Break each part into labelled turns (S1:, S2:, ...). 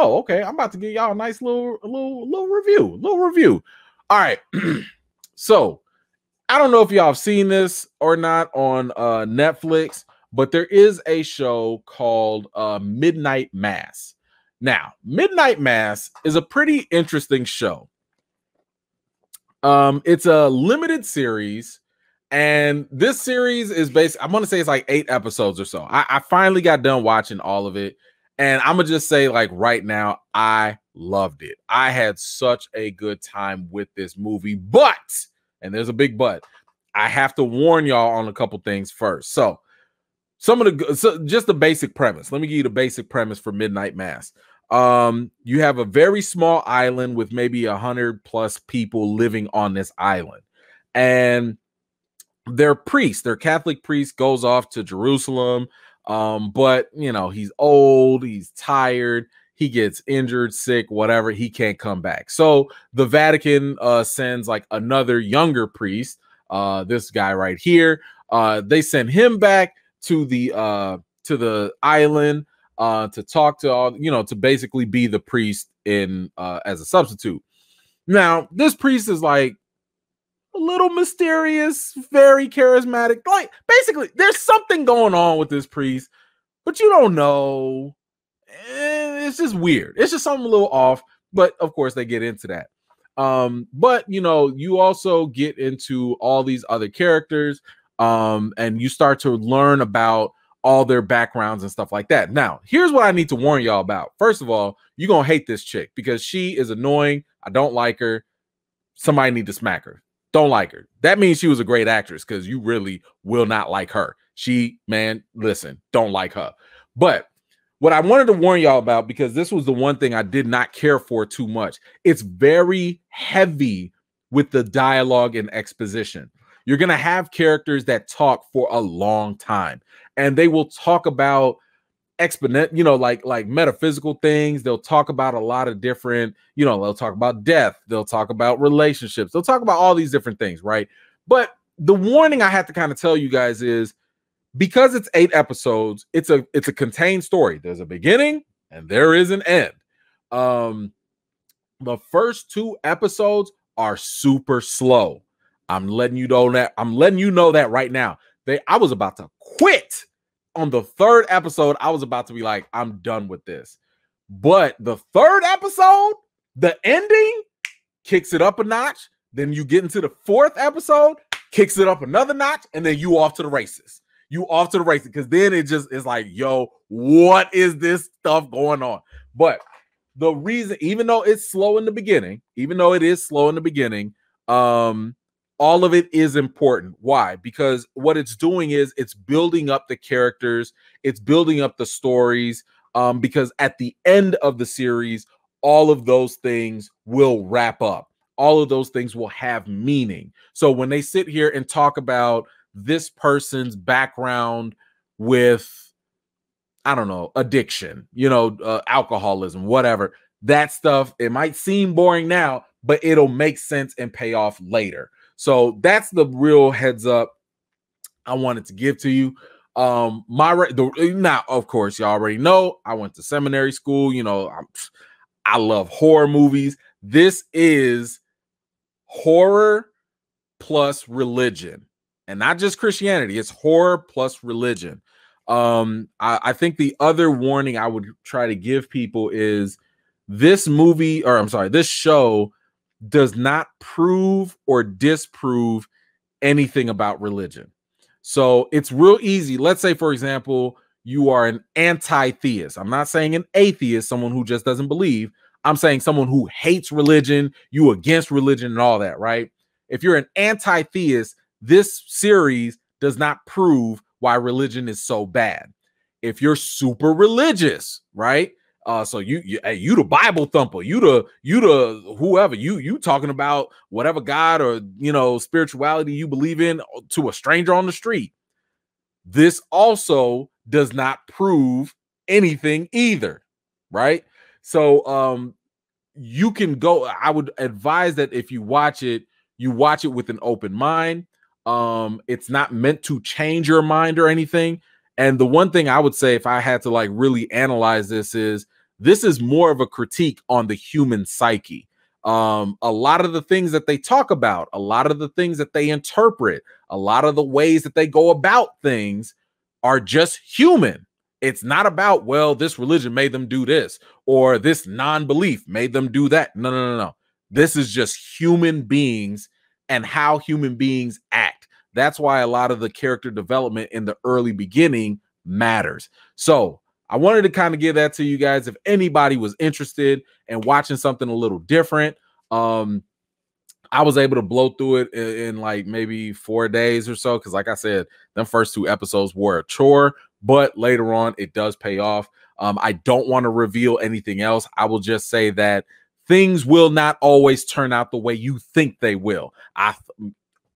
S1: Oh, okay. I'm about to give y'all a nice little little little review. Little review. All right. so I don't know if y'all have seen this or not on uh Netflix, but there is a show called uh Midnight Mass. Now, Midnight Mass is a pretty interesting show. Um, it's a limited series, and this series is based. I'm gonna say it's like eight episodes or so. I, I finally got done watching all of it, and I'm gonna just say, like right now, I loved it. I had such a good time with this movie, but and there's a big but. I have to warn y'all on a couple things first. So, some of the so just the basic premise. Let me give you the basic premise for Midnight Mass. Um, you have a very small island with maybe a hundred plus people living on this island, and their priest, their Catholic priest, goes off to Jerusalem. Um, but you know, he's old, he's tired, he gets injured, sick, whatever, he can't come back. So the Vatican uh sends like another younger priest, uh, this guy right here. Uh, they send him back to the uh to the island uh, to talk to all, you know, to basically be the priest in uh, as a substitute. Now, this priest is like a little mysterious, very charismatic. Like, basically, there's something going on with this priest, but you don't know. Eh, it's just weird. It's just something a little off. But of course, they get into that. Um, but you know, you also get into all these other characters, um, and you start to learn about all their backgrounds and stuff like that. Now, here's what I need to warn y'all about. First of all, you're gonna hate this chick because she is annoying. I don't like her. Somebody need to smack her. Don't like her. That means she was a great actress because you really will not like her. She, man, listen, don't like her. But what I wanted to warn y'all about, because this was the one thing I did not care for too much, it's very heavy with the dialogue and exposition. You're going to have characters that talk for a long time and they will talk about exponent, you know, like like metaphysical things. They'll talk about a lot of different, you know, they'll talk about death, they'll talk about relationships, they'll talk about all these different things, right? But the warning I have to kind of tell you guys is because it's eight episodes, it's a it's a contained story. There's a beginning and there is an end. Um the first two episodes are super slow. I'm letting you know that I'm letting you know that right now. They I was about to quit on the third episode. I was about to be like, I'm done with this. But the third episode, the ending kicks it up a notch. Then you get into the fourth episode, kicks it up another notch, and then you off to the races. You off to the races because then it just is like, yo, what is this stuff going on? But the reason, even though it's slow in the beginning, even though it is slow in the beginning, um, all of it is important. Why? Because what it's doing is it's building up the characters, it's building up the stories. Um, because at the end of the series, all of those things will wrap up. All of those things will have meaning. So when they sit here and talk about this person's background with, I don't know, addiction, you know, uh, alcoholism, whatever, that stuff, it might seem boring now, but it'll make sense and pay off later. So that's the real heads up I wanted to give to you. Um, my the now, of course, you already know I went to seminary school. You know, I'm, I love horror movies. This is horror plus religion, and not just Christianity. It's horror plus religion. Um, I, I think the other warning I would try to give people is this movie, or I'm sorry, this show does not prove or disprove anything about religion. So it's real easy. Let's say, for example, you are an anti theist. I'm not saying an atheist, someone who just doesn't believe. I'm saying someone who hates religion, you against religion and all that, right? If you're an anti theist, this series does not prove why religion is so bad. If you're super religious, right? Uh, so you you you the Bible thumper, you the you the whoever you you talking about whatever God or you know spirituality you believe in uh, to a stranger on the street. This also does not prove anything either, right? So um you can go. I would advise that if you watch it, you watch it with an open mind. Um, it's not meant to change your mind or anything. And the one thing I would say, if I had to like really analyze this, is This is more of a critique on the human psyche. Um, a lot of the things that they talk about, a lot of the things that they interpret, a lot of the ways that they go about things are just human. It's not about, well, this religion made them do this or this non belief made them do that. No, no, no, no. This is just human beings and how human beings act. That's why a lot of the character development in the early beginning matters. So I wanted to kind of give that to you guys. If anybody was interested in watching something a little different, um, I was able to blow through it in, in like maybe four days or so. Cause like I said, them first two episodes were a chore, but later on it does pay off. Um, I don't want to reveal anything else. I will just say that things will not always turn out the way you think they will. I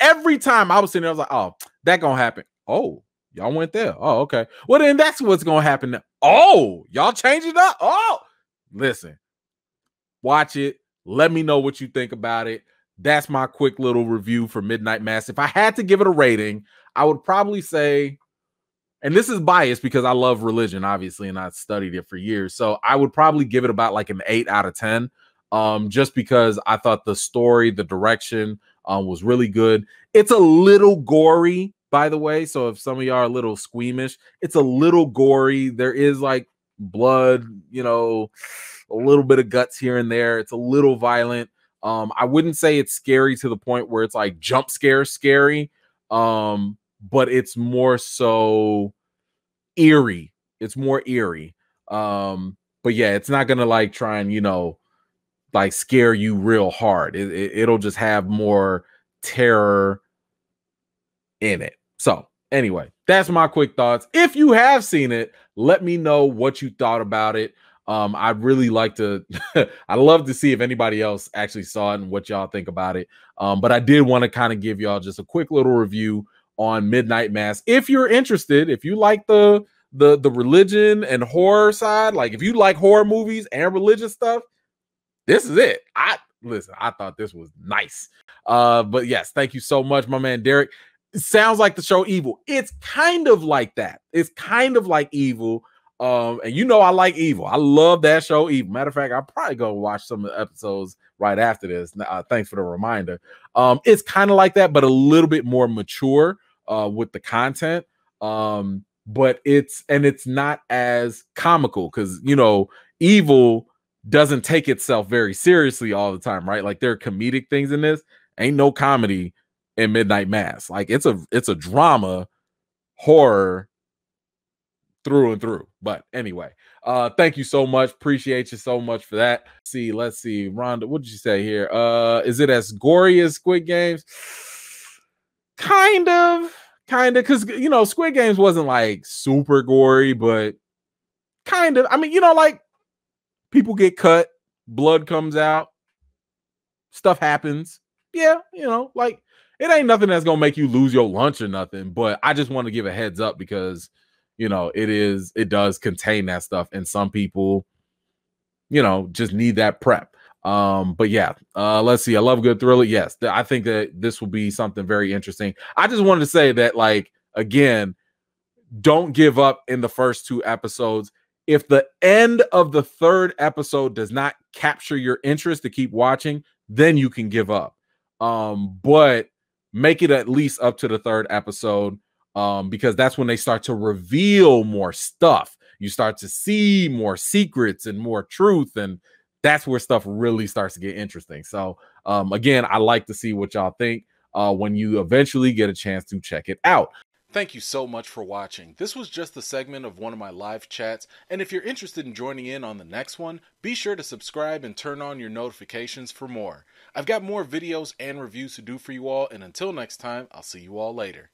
S1: every time I was sitting there, I was like, oh, that gonna happen. Oh, y'all went there. Oh, okay. Well, then that's what's gonna happen. Oh, y'all change it up. Oh, listen, watch it. Let me know what you think about it. That's my quick little review for Midnight Mass. If I had to give it a rating, I would probably say, and this is biased because I love religion, obviously, and I studied it for years. So I would probably give it about like an eight out of 10, um, just because I thought the story, the direction um, was really good. It's a little gory, by the way. So if some of y'all are a little squeamish, it's a little gory. There is like blood, you know, a little bit of guts here and there. It's a little violent. Um, I wouldn't say it's scary to the point where it's like jump scare scary, um, but it's more so eerie. It's more eerie. Um, but yeah, it's not gonna like try and you know like scare you real hard. It, it, it'll just have more terror in it. So anyway, that's my quick thoughts. If you have seen it, let me know what you thought about it. Um, I'd really like to, I love to see if anybody else actually saw it and what y'all think about it. Um, but I did want to kind of give y'all just a quick little review on Midnight Mass. If you're interested, if you like the the the religion and horror side, like if you like horror movies and religious stuff, this is it. I listen, I thought this was nice. Uh, but yes, thank you so much, my man Derek. Sounds like the show Evil. It's kind of like that. It's kind of like Evil um, and you know I like Evil. I love that show. Evil. Matter of fact, I'll probably go watch some of the episodes right after this. Uh, thanks for the reminder. Um, it's kind of like that, but a little bit more mature uh, with the content. Um, but it's and it's not as comical because you know Evil doesn't take itself very seriously all the time, right? Like there are comedic things in this. Ain't no comedy in Midnight Mass. Like it's a it's a drama horror through and through. But anyway, uh, thank you so much. Appreciate you so much for that. See, let's see, Rhonda, what did you say here? Uh, is it as gory as Squid Games? Kind of, kind of, because you know, Squid Games wasn't like super gory, but kind of. I mean, you know, like people get cut, blood comes out, stuff happens. Yeah, you know, like it ain't nothing that's gonna make you lose your lunch or nothing. But I just want to give a heads up because you know, it is it does contain that stuff, and some people, you know, just need that prep. Um, but yeah, uh, let's see. I love good thriller. Yes, th- I think that this will be something very interesting. I just wanted to say that, like, again, don't give up in the first two episodes. If the end of the third episode does not capture your interest to keep watching, then you can give up. Um, but make it at least up to the third episode um, because that's when they start to reveal more stuff. You start to see more secrets and more truth, and that's where stuff really starts to get interesting. So, um, again, I like to see what y'all think uh, when you eventually get a chance to check it out. Thank you so much for watching. This was just a segment of one of my live chats, and if you're interested in joining in on the next one, be sure to subscribe and turn on your notifications for more. I've got more videos and reviews to do for you all, and until next time, I'll see you all later.